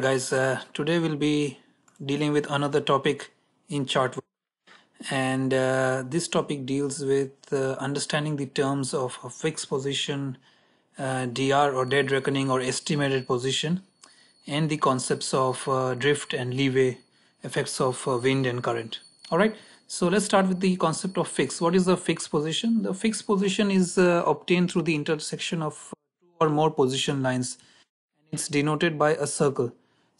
guys uh, today we'll be dealing with another topic in chart and uh, this topic deals with uh, understanding the terms of a fixed position uh, dr or dead reckoning or estimated position and the concepts of uh, drift and leeway effects of uh, wind and current. All right so let's start with the concept of fix what is the fixed position? The fixed position is obtained through the intersection of two or more position lines. And it's denoted by a circle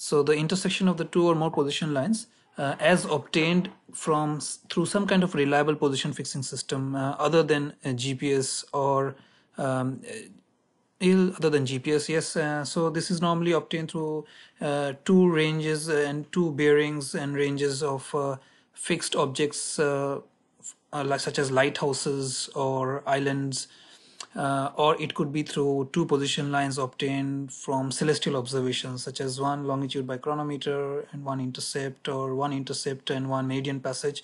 so the intersection of the two or more position lines uh, as obtained from through some kind of reliable position fixing system uh, other than GPS or um, other than GPS yes uh, so this is normally obtained through uh, two ranges and two bearings and ranges of uh, fixed objects uh, such as lighthouses or islands uh, or it could be through two position lines obtained from celestial observations such as one longitude by chronometer and one intercept or one intercept and one meridian passage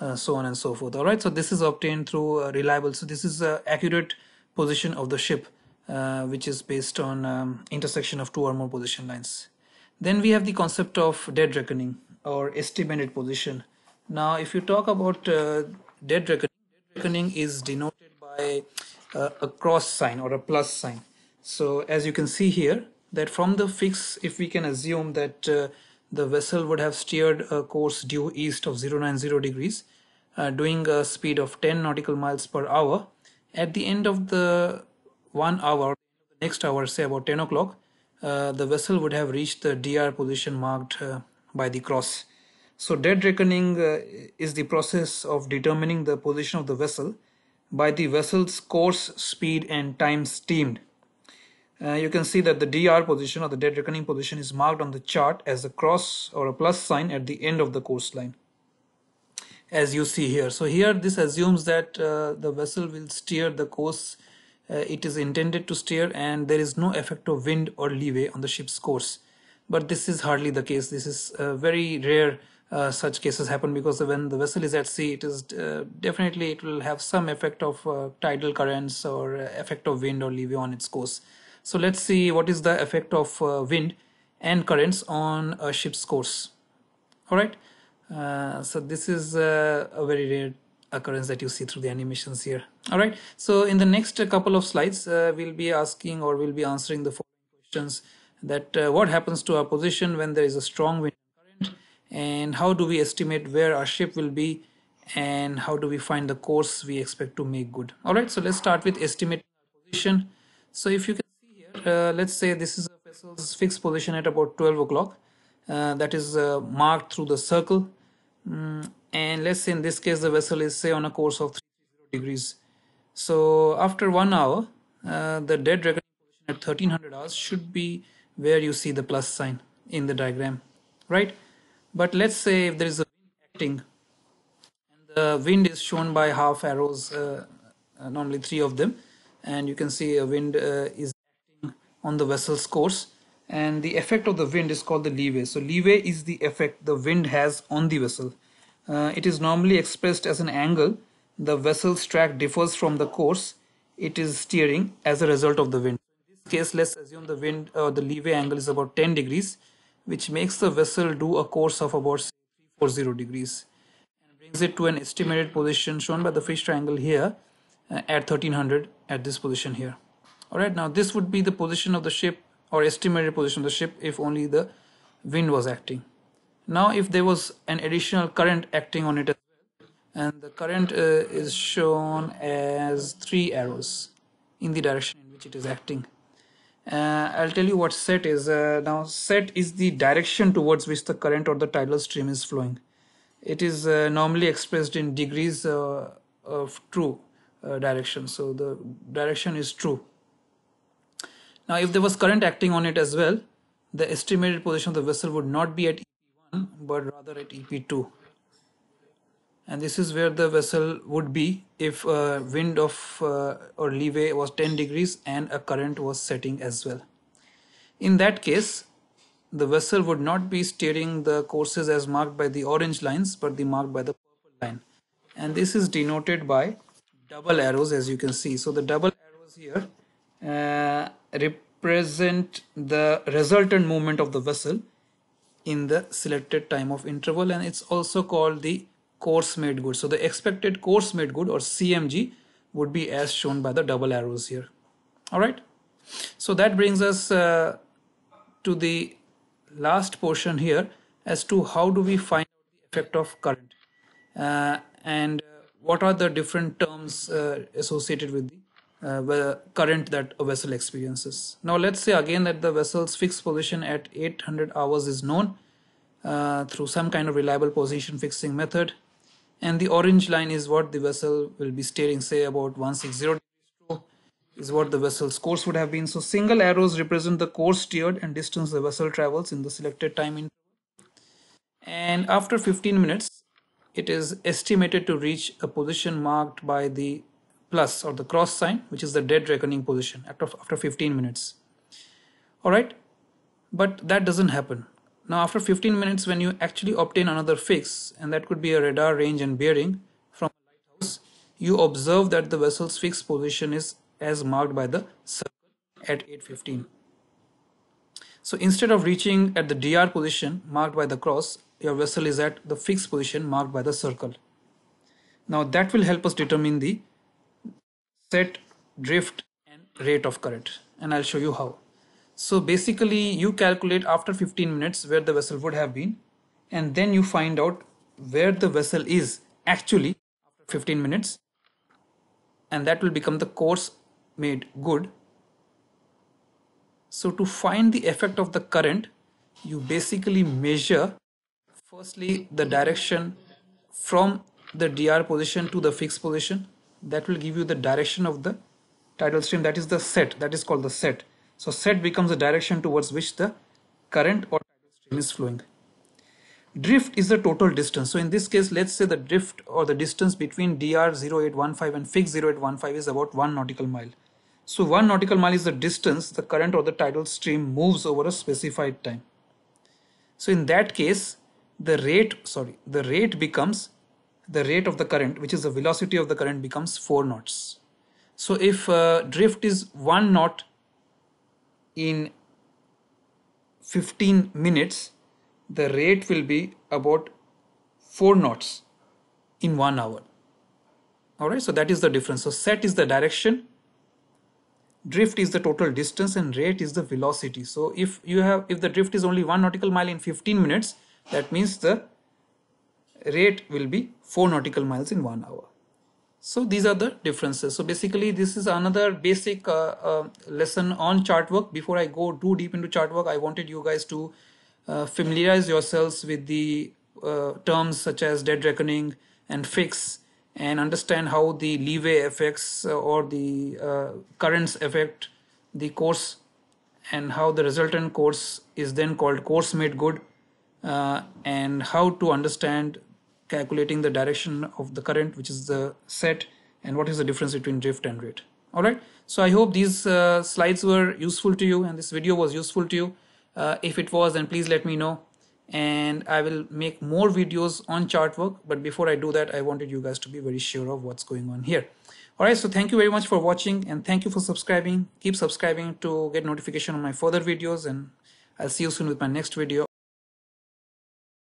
uh, so on and so forth. All right so this is obtained through uh, reliable so this is a accurate position of the ship uh, which is based on um, intersection of two or more position lines. Then we have the concept of dead reckoning or estimated position. Now if you talk about uh, dead reckoning dead reckoning is denoted by uh, a cross sign or a plus sign. So as you can see here that from the fix if we can assume that uh, the vessel would have steered a course due east of 090 degrees uh, doing a speed of 10 nautical miles per hour at the end of the one hour the next hour say about 10 o'clock uh, the vessel would have reached the DR position marked uh, by the cross so dead reckoning uh, is the process of determining the position of the vessel by the vessel's course, speed and time steamed. Uh, you can see that the DR position or the dead reckoning position is marked on the chart as a cross or a plus sign at the end of the course line as you see here. So here this assumes that uh, the vessel will steer the course uh, it is intended to steer and there is no effect of wind or leeway on the ship's course. But this is hardly the case. This is a very rare uh, such cases happen because when the vessel is at sea it is uh, definitely it will have some effect of uh, tidal currents or uh, effect of wind or leeway on its course. So let's see what is the effect of uh, wind and currents on a ship's course. All right? So this is a very rare occurrence that you see through the animations here. All right? So in the next couple of slides we'll be asking or we'll be answering the following questions that what happens to our position when there is a strong wind and how do we estimate where our ship will be? And how do we find the course we expect to make good? All right so let's start with estimating position. So if you can see here uh, let's say this is a vessel's fixed position at about 12 o'clock. Uh, that is uh, marked through the circle. Mm, and let's say in this case the vessel is say on a course of 330 degrees. So after one hour uh, the dead reckoning position at 1300 hours should be where you see the plus sign in the diagram right but let's say if there is a wind acting and the wind is shown by half arrows uh, uh, normally three of them and you can see a wind uh, is acting on the vessel's course and the effect of the wind is called the leeway. So leeway is the effect the wind has on the vessel. Uh, it is normally expressed as an angle. The vessel's track differs from the course. It is steering as a result of the wind. In this case let's assume the wind or uh, the leeway angle is about 10 degrees which makes the vessel do a course of about 340 degrees and brings it to an estimated position shown by the fish triangle here uh, at 1300 at this position here. Alright now this would be the position of the ship or estimated position of the ship if only the wind was acting. Now if there was an additional current acting on it as well and the current uh, is shown as three arrows in the direction in which it is acting uh, I'll tell you what set is. Uh, now set is the direction towards which the current or the tidal stream is flowing. It is uh, normally expressed in degrees uh, of true uh, direction. So the direction is true. Now if there was current acting on it as well, the estimated position of the vessel would not be at EP1 but rather at EP2 and this is where the vessel would be if uh, wind of uh, or leeway was 10 degrees and a current was setting as well. In that case the vessel would not be steering the courses as marked by the orange lines but the marked by the purple line. And this is denoted by double arrows as you can see. So the double arrows here uh, present the resultant movement of the vessel in the selected time of interval. And it's also called the course made good. So the expected course made good or CMG would be as shown by the double arrows here. All right. So that brings us uh, to the last portion here as to how do we find the effect of current uh, and uh, what are the different terms uh, associated with the uh, current that a vessel experiences. Now let's say again that the vessel's fixed position at 800 hours is known uh, through some kind of reliable position fixing method and the orange line is what the vessel will be steering say about 160 is what the vessel's course would have been. So single arrows represent the course steered and distance the vessel travels in the selected time interval. And after 15 minutes, it is estimated to reach a position marked by the plus or the cross sign, which is the dead reckoning position after, after 15 minutes. All right, but that doesn't happen. Now, after 15 minutes, when you actually obtain another fix, and that could be a radar range and bearing from a lighthouse, you observe that the vessel's fixed position is as marked by the circle at 815. So instead of reaching at the DR position marked by the cross, your vessel is at the fixed position marked by the circle. Now that will help us determine the set drift and rate of current and I'll show you how. So basically you calculate after 15 minutes where the vessel would have been and then you find out where the vessel is actually after 15 minutes and that will become the course made good. So to find the effect of the current you basically measure firstly the direction from the DR position to the fixed position. That will give you the direction of the tidal stream. That is the set. That is called the set so set becomes the direction towards which the current or tidal stream is flowing. Drift is the total distance. So in this case let's say the drift or the distance between dr 0815 and fixed 0815 is about 1 nautical mile. So 1 nautical mile is the distance the current or the tidal stream moves over a specified time. So in that case the rate sorry the rate becomes the rate of the current which is the velocity of the current becomes 4 knots. So if uh, drift is 1 knot in 15 minutes the rate will be about 4 knots in 1 hour. Alright so that is the difference. So set is the direction drift is the total distance and rate is the velocity. So if you have if the drift is only 1 nautical mile in 15 minutes that means the rate will be 4 nautical miles in 1 hour. So these are the differences. So basically this is another basic uh, uh, lesson on chart work. Before I go too deep into chart work, I wanted you guys to uh, familiarize yourselves with the uh, terms such as dead reckoning and fix and understand how the leeway affects uh, or the uh, currents affect the course and how the resultant course is then called course made good and how to understand calculating the direction of the current which is the set and what is the difference between drift and rate. All right? So i hope these uh, slides were useful to you and this video was useful to you. Uh, if it was then please let me know and i will make more videos on chart work. But before i do that i wanted you guys to be very sure of what's going on here. All right? So thank you very much for watching and thank you for subscribing. Keep subscribing to get notification on my further videos and i'll see you soon with my next video